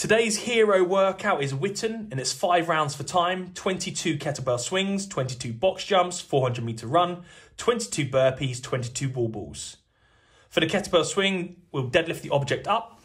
Today's hero workout is Whitten, and it's five rounds for time 22 kettlebell swings, 22 box jumps, 400 meter run, 22 burpees, 22 wall balls. For the kettlebell swing, we'll deadlift the object up.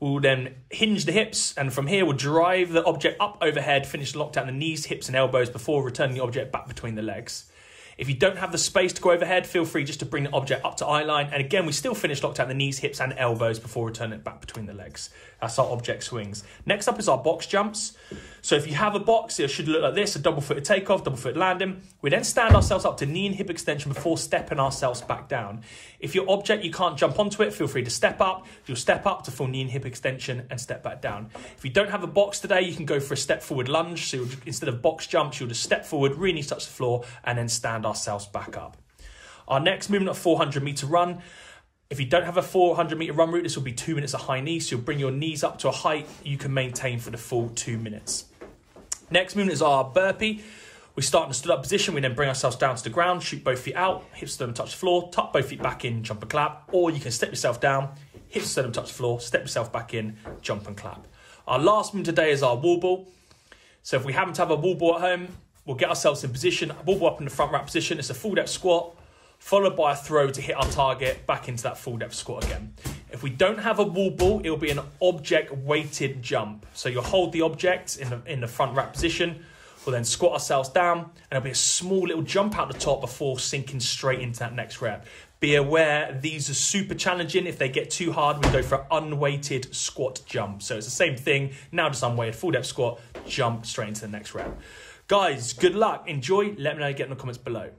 We'll then hinge the hips, and from here, we'll drive the object up overhead, finish locked down the knees, hips, and elbows before returning the object back between the legs. If you don't have the space to go overhead, feel free just to bring the object up to eye line. And again, we still finish locked out the knees, hips, and elbows before returning it back between the legs. That's our object swings. Next up is our box jumps. So if you have a box, it should look like this, a double footed takeoff, double footed landing. We then stand ourselves up to knee and hip extension before stepping ourselves back down. If your object, you can't jump onto it, feel free to step up. You'll step up to full knee and hip extension and step back down. If you don't have a box today, you can go for a step forward lunge. So instead of box jumps, you'll just step forward, really touch the floor, and then stand ourselves back up. Our next movement, a 400 meter run. If you don't have a 400 meter run route, this will be two minutes of high knees. So you'll bring your knees up to a height you can maintain for the full two minutes. Next movement is our burpee. We start in a stood up position. We then bring ourselves down to the ground, shoot both feet out, hips sternum touch the floor, tuck both feet back in, jump and clap. Or you can step yourself down, hips sternum touch the floor, step yourself back in, jump and clap. Our last movement today is our wall ball. So if we happen to have a wall ball at home, we'll get ourselves in position, ball up in the front rack position. It's a full depth squat followed by a throw to hit our target back into that full depth squat again. If we don't have a wall ball, it'll be an object weighted jump. So you'll hold the object in the, in the front rack position. We'll then squat ourselves down, and it'll be a small little jump out the top before sinking straight into that next rep. Be aware these are super challenging. If they get too hard, we go for unweighted squat jump. So it's the same thing, now just unweighted, full depth squat, jump straight into the next rep. Guys, good luck, enjoy. Let me know, get in the comments below.